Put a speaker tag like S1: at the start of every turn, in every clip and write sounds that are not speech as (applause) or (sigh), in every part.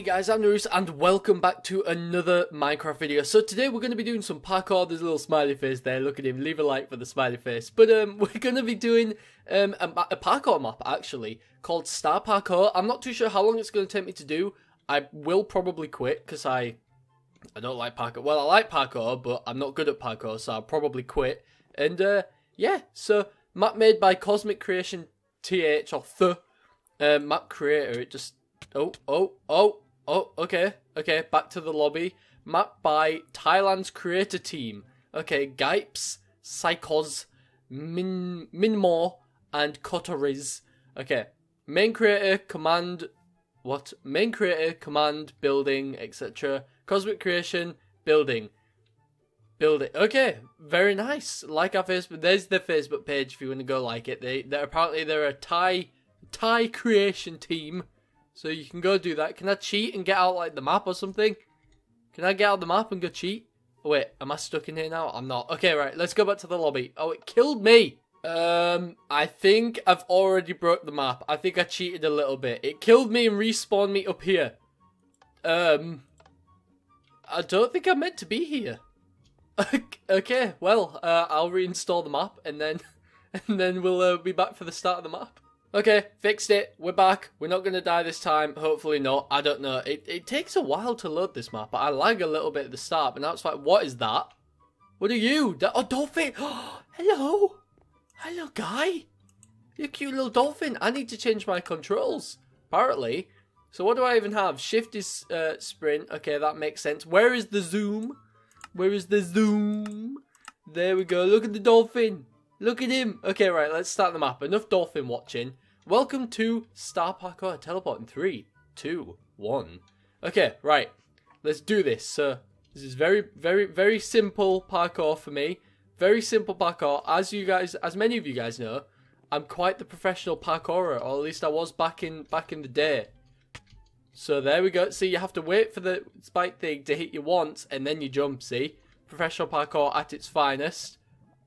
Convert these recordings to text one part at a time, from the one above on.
S1: you guys, I'm Nereus and welcome back to another Minecraft video. So today we're going to be doing some parkour, there's a little smiley face there, look at him, leave a like for the smiley face. But um, (laughs) we're going to be doing um, a, a parkour map actually, called Star Parkour. I'm not too sure how long it's going to take me to do. I will probably quit because I I don't like parkour. Well, I like parkour, but I'm not good at parkour, so I'll probably quit. And uh, yeah, so map made by Cosmic Creation TH or The uh, map creator. It just oh oh oh oh okay okay back to the lobby. Map by Thailand's creator team. Okay, Gipes, Psychos, Min Minmore, and Kotoriz. Okay, main creator, command, what? Main creator, command, building, etc. Cosmic creation, building. Build it. Okay, very nice. Like our Facebook. There's the Facebook page if you want to go like it. They, they apparently they're a Thai, Thai creation team, so you can go do that. Can I cheat and get out like the map or something? Can I get out the map and go cheat? Oh, wait, am I stuck in here now? I'm not. Okay, right. Let's go back to the lobby. Oh, it killed me. Um, I think I've already broke the map. I think I cheated a little bit. It killed me and respawned me up here. Um, I don't think I'm meant to be here. (laughs) okay, well, uh, I'll reinstall the map and then (laughs) and then we'll uh, be back for the start of the map. Okay, fixed it. We're back. We're not going to die this time. Hopefully not. I don't know. It, it takes a while to load this map. But I lag a little bit at the start, but now it's like, what is that? What are you? That, Oh, dolphin! (gasps) hello! Hello, guy! You cute little dolphin. I need to change my controls, apparently. So what do I even have? Shift is uh, sprint. Okay, that makes sense. Where is the zoom? Where is the zoom? There we go. Look at the dolphin. Look at him. Okay, right. Let's start the map. Enough dolphin watching. Welcome to Star Parkour Teleport in three, two, one. Okay, right. Let's do this. So this is very, very, very simple parkour for me. Very simple parkour. As you guys, as many of you guys know, I'm quite the professional parkourer, or at least I was back in back in the day. So there we go. See, you have to wait for the spike thing to hit you once, and then you jump, see? Professional parkour at its finest.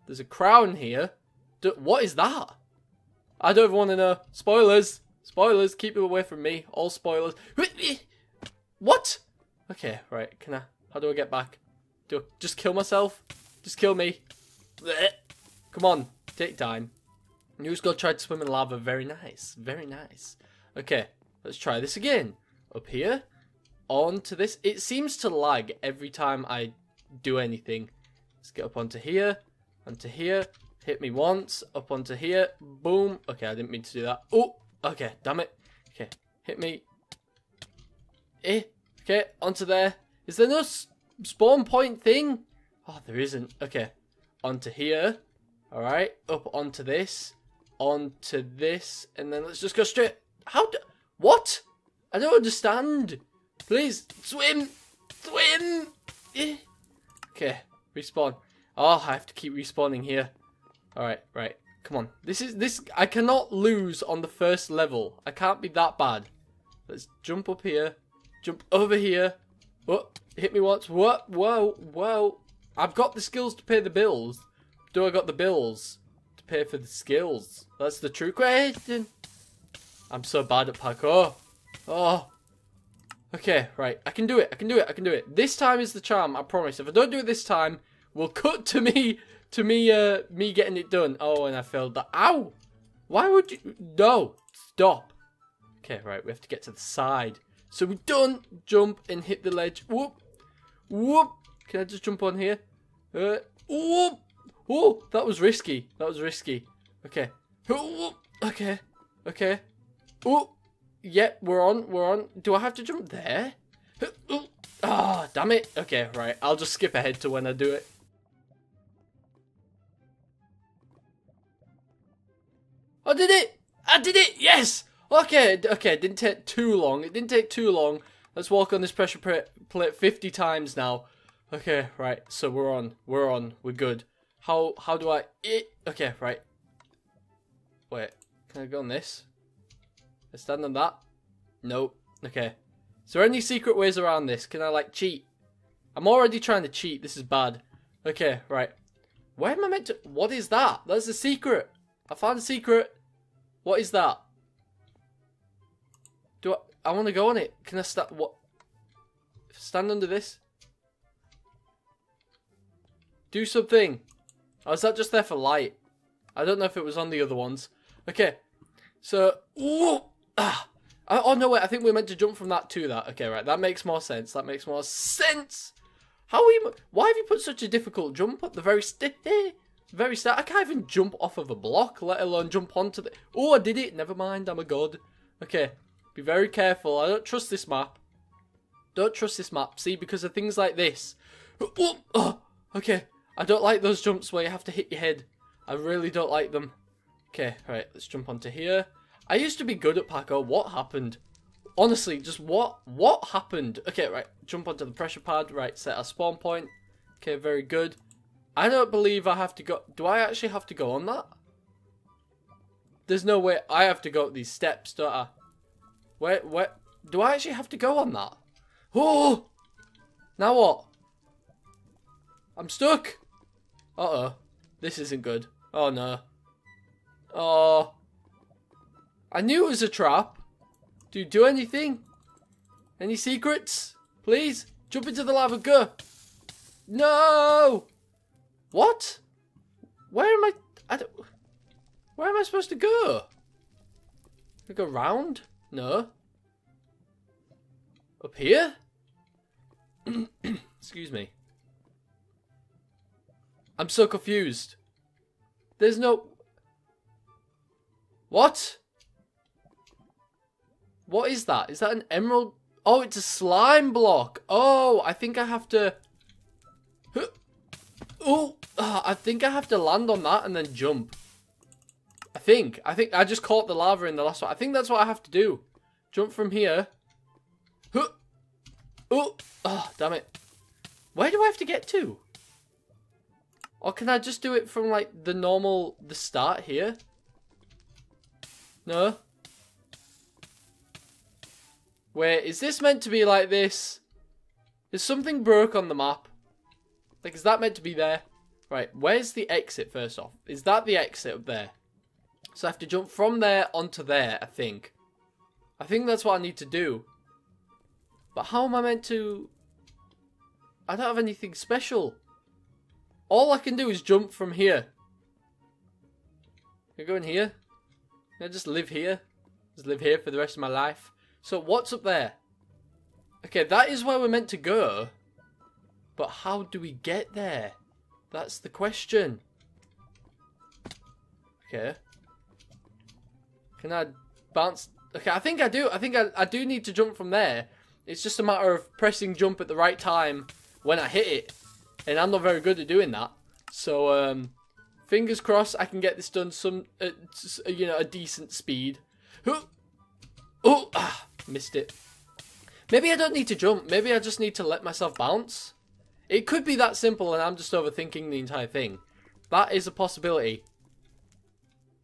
S1: There's a crown here. D what is that? I don't want to know. Spoilers! Spoilers, keep it away from me. All spoilers. (laughs) What? Okay, right, can I... How do I get back? Do I just kill myself? Just kill me. (laughs) Come on, take time. New just go try to swim in lava. Very nice. Very nice. Okay, let's try this again up here onto this. It seems to lag every time I do anything. Let's get up onto here, onto here, hit me once, up onto here, boom. Okay, I didn't mean to do that. Oh, okay, damn it. Okay, hit me. Eh, okay, onto there. Is there no spawn point thing? Oh, there isn't. Okay, onto here. Alright, up onto this, onto this, and then let's just go straight. How do... What? I don't understand. Please, swim! Swim! Eh. Okay, respawn. Oh, I have to keep respawning here. Alright, right. Come on. This is, this, I cannot lose on the first level. I can't be that bad. Let's jump up here. Jump over here. Oh, hit me once. Whoa, whoa, whoa. I've got the skills to pay the bills. Do I got the bills to pay for the skills? That's the true question. I'm so bad at parkour. Oh. Okay, right. I can do it. I can do it. I can do it. This time is the charm. I promise. If I don't do it this time, we'll cut to me, to me, uh, me getting it done. Oh, and I failed that. Ow! Why would you? No. Stop. Okay, right. We have to get to the side. So we don't jump and hit the ledge. Whoop. Whoop. Can I just jump on here? Uh, whoop. Oh, that was risky. That was risky. Okay. Whoop. Okay. Okay. Oh. Yep, we're on, we're on. Do I have to jump there? Ah, oh, damn it. Okay, right. I'll just skip ahead to when I do it. I did it! I did it! Yes! Okay, okay, it didn't take too long. It didn't take too long. Let's walk on this pressure plate 50 times now. Okay, right. So we're on. We're on. We're good. How how do I... Okay, right. Wait. Can I go on this? I stand on that? Nope. Okay. Is there any secret ways around this? Can I, like, cheat? I'm already trying to cheat. This is bad. Okay, right. Where am I meant to... What is that? That's a secret. I found a secret. What is that? Do I... I want to go on it. Can I start... What? stand under this. Do something. Or is that just there for light? I don't know if it was on the other ones. Okay. So, ooh, ah. Oh, no, wait. I think we're meant to jump from that to that. Okay, right. That makes more sense. That makes more sense. How are you... Why have you put such a difficult jump at the very... Very sad. I can't even jump off of a block, let alone jump onto the... Oh, I did it. Never mind. I'm a god. Okay. Be very careful. I don't trust this map. Don't trust this map. See, because of things like this. Oh, (coughs) oh, okay. I don't like those jumps where you have to hit your head. I really don't like them. Okay, right, let's jump onto here. I used to be good at parkour. What happened? Honestly, just what what happened? Okay, right, jump onto the pressure pad. Right, set a spawn point. Okay, very good. I don't believe I have to go. Do I actually have to go on that? There's no way I have to go up these steps, don't I? Where, where? Do I actually have to go on that? Oh! Now what? I'm stuck. Uh-oh. This isn't good. Oh, no. Oh. I knew it was a trap. Do you do anything? Any secrets? Please? Jump into the lava. Go. No! What? Where am I? I don't... Where am I supposed to go? I go round? No. Up here? (clears throat) Excuse me. I'm so confused. There's no... What? What is that? Is that an emerald? Oh, it's a slime block. Oh, I think I have to... (gasps) Oh, Ah, I think I have to land on that and then jump. I think. I think I just caught the lava in the last one. I think that's what I have to do. Jump from here. Oh, oh, damn it. Where do I have to get to? Or can I just do it from like the normal, the start here? No? Wait, is this meant to be like this? Is something broke on the map? Like, is that meant to be there? Right, where's the exit first off? Is that the exit up there? So I have to jump from there onto there, I think. I think that's what I need to do. But how am I meant to... I don't have anything special. All I can do is jump from here. Can I go in here? Can I just live here? Just live here for the rest of my life? So what's up there? Okay, that is where we're meant to go. But how do we get there? That's the question. Okay. Can I bounce? Okay, I think I do. I think I, I do need to jump from there. It's just a matter of pressing jump at the right time when I hit it. And I'm not very good at doing that. So, um, fingers crossed I can get this done some, uh, you know, a decent speed. Oh, oh ah, missed it. Maybe I don't need to jump. Maybe I just need to let myself bounce. It could be that simple and I'm just overthinking the entire thing. That is a possibility.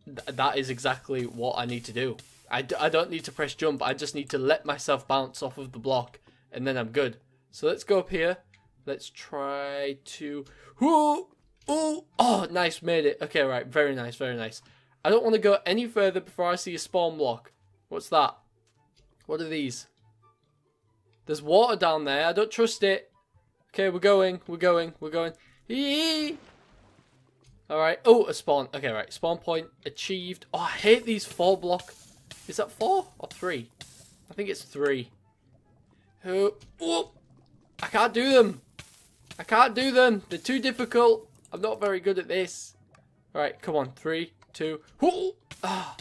S1: Th that is exactly what I need to do. I d I don't need to press jump. I just need to let myself bounce off of the block and then I'm good. So let's go up here. Let's try to... Ooh, ooh, oh, nice, made it. Okay, right, very nice, very nice. I don't want to go any further before I see a spawn block. What's that? What are these? There's water down there. I don't trust it. Okay, we're going, we're going, we're going. Eee! Alright, oh, a spawn. Okay, right, spawn point achieved. Oh, I hate these four block. Is that four or three? I think it's three. Oh, oh, I can't do them. I can't do them. They're too difficult. I'm not very good at this. Alright, come on. Three, two. Whoo! Ah.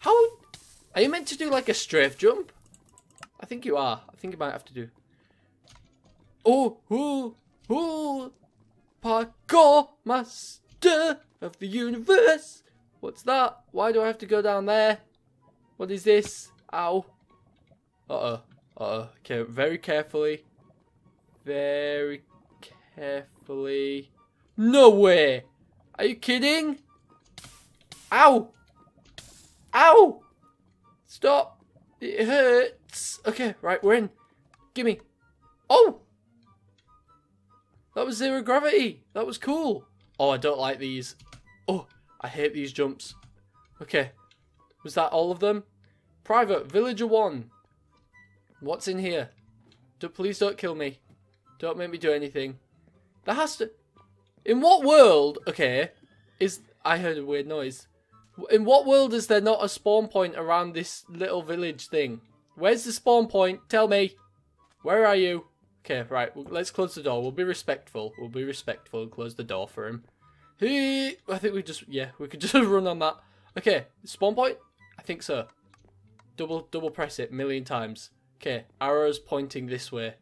S1: How? Are you meant to do like a strafe jump? I think you are. I think you might have to do. Oh, oh, oh. Parkour master of the universe. What's that? Why do I have to go down there? What is this? Ow. Uh-oh. Uh-oh. Okay, very carefully. Very carefully. No way! Are you kidding? Ow! Ow! Stop! It hurts. Okay, right, we're in. Gimme. Oh! That was zero gravity. That was cool. Oh, I don't like these. Oh, I hate these jumps. Okay. Was that all of them? Private, Villager 1. What's in here? Do, please don't kill me. Don't make me do anything. That has to... In what world, okay, is... I heard a weird noise. In what world is there not a spawn point around this little village thing? Where's the spawn point? Tell me. Where are you? Okay, right. Well, let's close the door. We'll be respectful. We'll be respectful and close the door for him. Hey, I think we just... Yeah, we could (laughs) just run on that. Okay, spawn point? I think so. Double double press it million times. Okay, arrows pointing this way.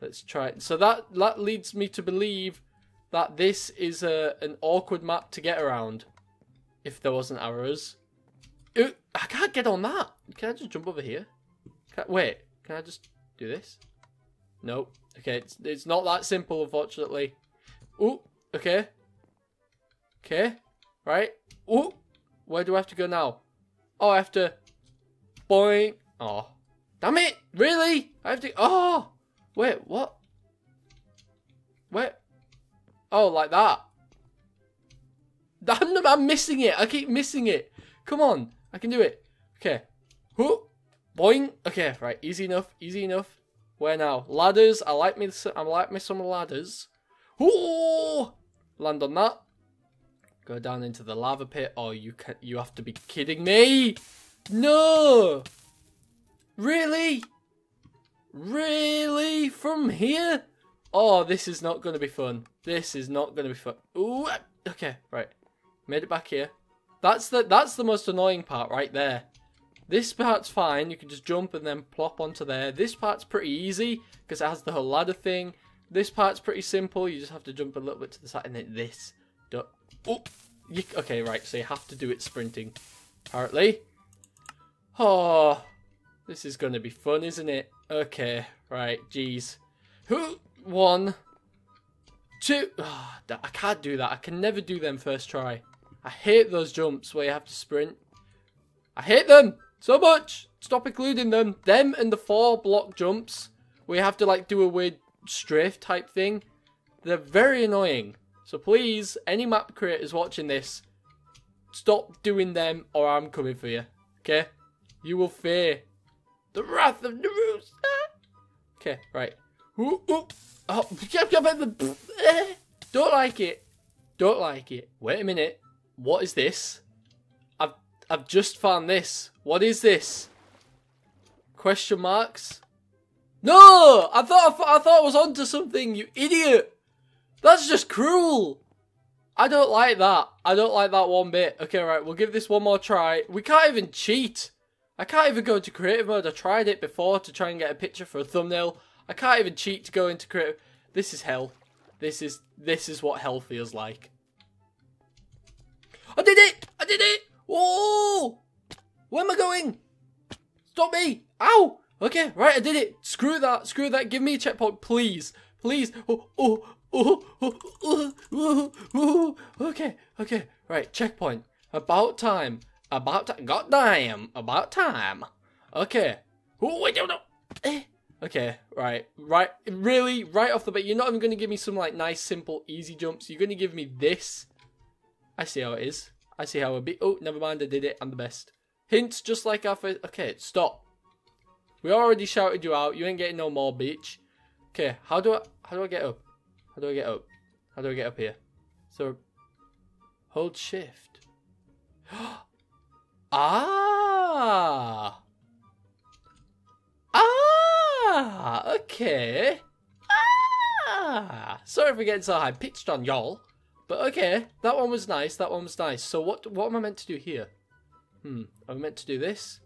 S1: Let's try it. So that that leads me to believe that this is a an awkward map to get around. If there wasn't arrows. Ooh, I can't get on that. Can I just jump over here? Can wait, can I just do this? Nope. Okay, it's, it's not that simple, unfortunately. Ooh, okay. Okay, right. Ooh, where do I have to go now? Oh, I have to... Boing. Oh. Damn it! Really? I have to... Oh! Wait, what? Wait. Oh, like that. I'm, I'm missing it. I keep missing it. Come on. I can do it. Okay. Whoo. Boing. Okay, right. Easy enough. Easy enough. Where now? Ladders. I like me. I like me some ladders. Ooh. Land on that. Go down into the lava pit. Oh, you can. You have to be kidding me. No. Really? Really? From here? Oh, this is not going to be fun. This is not going to be fun. Ooh, ah, okay, right. Made it back here. That's the that's the most annoying part right there. This part's fine. You can just jump and then plop onto there. This part's pretty easy because it has the whole ladder thing. This part's pretty simple. You just have to jump a little bit to the side and then this. Oh, you, okay, right. So you have to do it sprinting. Apparently. Oh, this is going to be fun, isn't it? Okay, right, jeez. Who? One. Two. Oh, I can't do that. I can never do them first try. I hate those jumps where you have to sprint. I hate them so much. Stop including them. Them and the four block jumps We have to like do a weird strafe type thing. They're very annoying. So please, any map creators watching this, stop doing them or I'm coming for you. Okay? You will fear the wrath of Nereus. Okay, right. Ooh, ooh. Oh, (laughs) (laughs) don't like it. Don't like it. Wait a minute. What is this? I've just found this. What is this? Question marks. No, I thought I, I thought I was onto something. You idiot. That's just cruel. I don't like that. I don't like that one bit. Okay, right. We'll give this one more try. We can't even cheat. I can't even go into creative mode. I tried it before to try and get a picture for a thumbnail. I can't even cheat to go into creative. This is hell. This is this is what hell feels like. I did it! I did it! Whoa! Where am I going? Stop me! Ow! Okay, right, I did it. Screw that. Screw that. Give me a checkpoint, please. Please. Oh, oh, oh, oh, oh, oh, oh. Okay, okay. Right, checkpoint. About time. About time. God damn. About time. Okay. Oh, wait, no, no. Eh. Okay, right, right, really, right off the bat, you're not even going to give me some, like, nice, simple, easy jumps. You're going to give me this. I see how it is. I see how it be. Oh, never mind, I did it. I'm the best. Hints, just like our first. Okay, stop. We already shouted you out. You ain't getting no more, bitch. Okay, how do I, how do I get up? How do I get up? How do I get up here? So, hold shift. (gasps) ah! Ah! Okay. Ah! Sorry for getting so high pitched on y'all. But okay, that one was nice, that one was nice. So what what am I meant to do here? Hmm, am I meant to do this?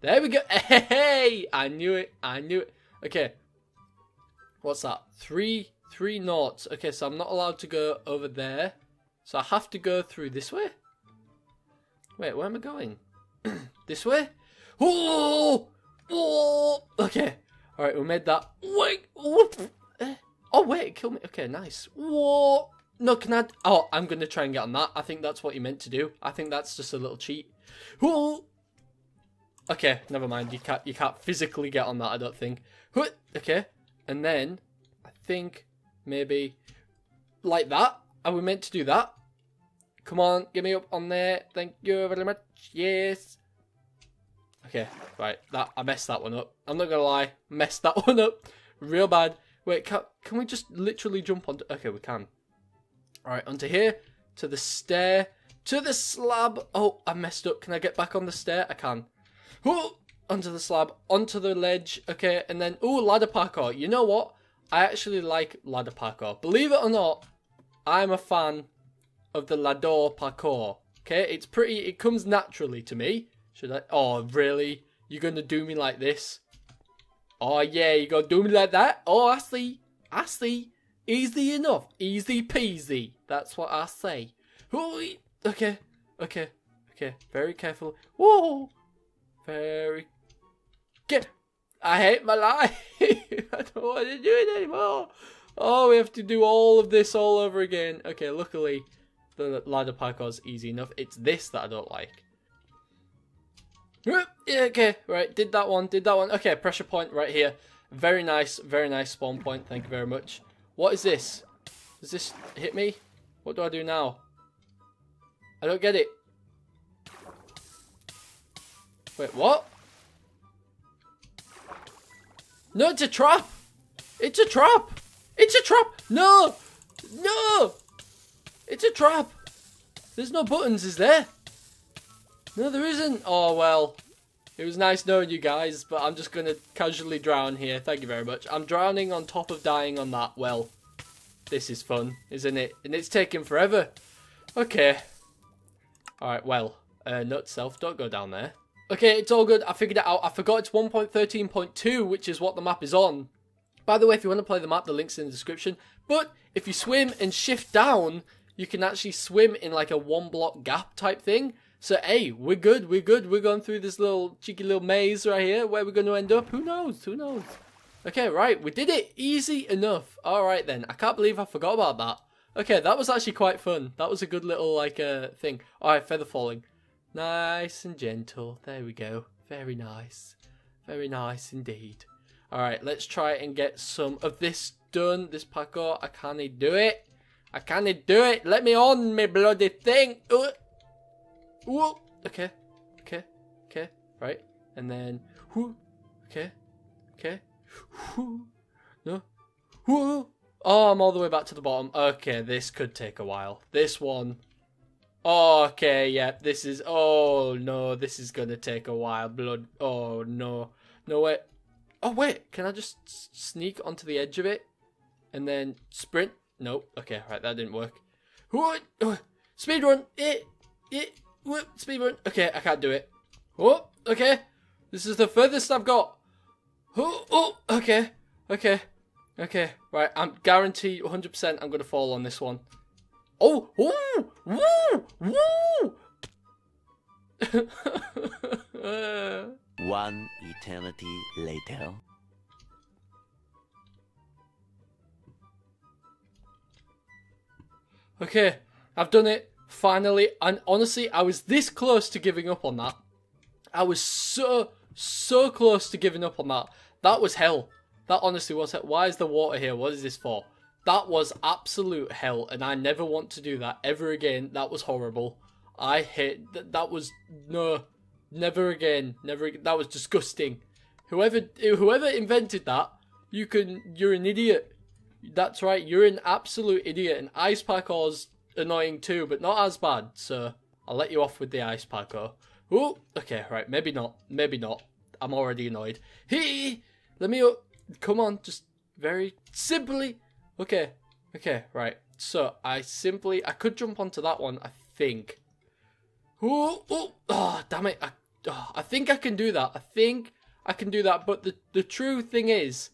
S1: There we go. (laughs) Hey! I knew it, I knew it. Okay. What's that? Three, three knots. Okay, so I'm not allowed to go over there. So I have to go through this way? Wait, where am I going? (clears throat) this way? Oh! Oh! Okay. Alright, we made that. Wait! Eh. Oh, wait, kill me. Okay, nice. Whoa! No, can I? Oh, I'm going to try and get on that. I think that's what you meant to do. I think that's just a little cheat. Oh! Okay, never mind. You can't, you can't physically get on that, I don't think. Okay. And then, I think maybe like that. Are we meant to do that? Come on, get me up on there. Thank you very much. Yes. Okay, right. That I messed that one up. I'm not gonna lie, messed that (laughs) one up. real bad. Wait, can, can we just literally jump on? Okay, we can. Alright, onto here, to the stair, to the slab. Oh, I messed up. Can I get back on the stair? I can. Oh, onto the slab, onto the ledge. Okay, and then, oh, ladder parkour. You know what? I actually like ladder parkour. Believe it or not, I'm a fan of the ladder parkour. Okay, it's pretty, it comes naturally to me. Should I? Oh, really? You're gonna do me like this? Oh, yeah, you're gonna do me like that? Oh, I see. I see. Easy enough. Easy peasy. That's what I say. Okay, okay, okay. Very careful. Whoa! Very. Get. I hate my life. (laughs) I don't want to do it anymore. Oh, we have to do all of this all over again. Okay, luckily the ladder parkour is easy enough. It's this that I don't like. Okay, right, did that one, did that one. Okay, pressure point right here. Very nice, very nice spawn point. Thank you very much. What is this? Does this hit me? What do I do now? I don't get it. Wait, what? No, it's a trap! It's a trap! It's a trap! No! No! It's a trap! There's no buttons, is there? No, there isn't. Oh, well. It was nice knowing you guys, but I'm just to casually drown here. Thank you very much. I'm drowning on top of dying on that. Well, this is fun, isn't it? And it's taking forever. Okay. Alright, well. Uh, note self, don't go down there. Okay, it's all good. I figured it out. I forgot it's 1.13.2, which is what the map is on. By the way, if you want to play the map, the link's in the description. But if you swim and shift down, you can actually swim in like a one block gap type thing. So, hey, we're good, we're good. We're going through this little cheeky little maze right here. Where we're going to end up, who knows, who knows. Okay, right, we did it. Easy enough. Alright then, I can't believe I forgot about that. Okay, that was actually quite fun. That was a good little, like, uh, thing. Alright, feather falling. Nice and gentle. There we go. Very nice. Very nice indeed. Alright, let's try and get some of this done. This parkour. I can't do it. I can't do it. Let me on me bloody thing. Ooh. Ooh. Okay. Okay. Okay. Right. And then. Whoo. Okay. Okay. Whoo. No. Whoo. Oh, I'm all the way back to the bottom. Okay, this could take a while. This one. Okay, yeah, this is. Oh no, this is gonna take a while. Blood. Oh no. No, wait. Oh, wait. Can I just sneak onto the edge of it? And then sprint? Nope. Okay, right, that didn't work. Oh, speed run. It. It. Speed run. Okay, I can't do it. Oh, okay. This is the furthest I've got. Oh, oh, okay. Okay. Okay. Right, I'm guaranteed 100% I'm going to fall on this one. Oh, woo, woo, woo. (laughs)
S2: One eternity later.
S1: Okay, I've done it. Finally. And honestly, I was this close to giving up on that. I was so, so close to giving up on that. That was hell. That honestly was hell. Why is the water here? What is this for? That was absolute hell, and I never want to do that ever again. That was horrible. I hate that. That was no, never again. Never. That was disgusting. Whoever whoever invented that, you can. You're an idiot. That's right, you're an absolute idiot, and ice parkour's annoying too, but not as bad, so I'll let you off with the ice parkour. Oh, okay, right, maybe not, maybe not. I'm already annoyed. Hey, let me, come on, just very simply. Okay, okay, right. So, I simply, I could jump onto that one, I think. Oh, oh, oh damn it. I, oh, I think I can do that. I think I can do that, but the, the true thing is,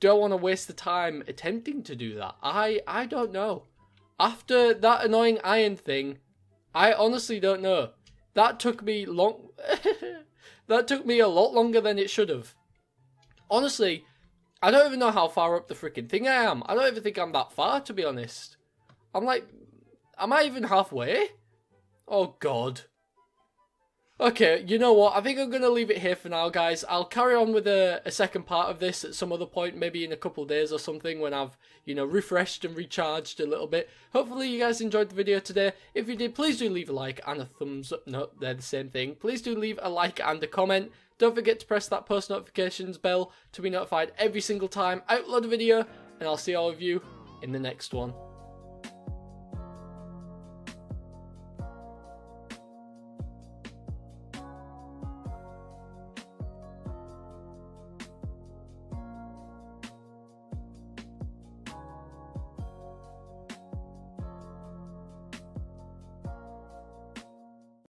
S1: don't want to waste the time attempting to do that. I I don't know. After that annoying iron thing, I honestly don't know. That took me long. (laughs) that took me a lot longer than it should have. Honestly, I don't even know how far up the freaking thing I am. I don't even think I'm that far, to be honest. I'm like, am I even halfway? Oh god. Okay, you know what? I think I'm going to leave it here for now, guys. I'll carry on with a, a second part of this at some other point, maybe in a couple days or something, when I've, you know, refreshed and recharged a little bit. Hopefully you guys enjoyed the video today. If you did, please do leave a like and a thumbs up. No, they're the same thing. Please do leave a like and a comment. Don't forget to press that post notifications bell to be notified every single time I upload a video, and I'll see all of you in the next one.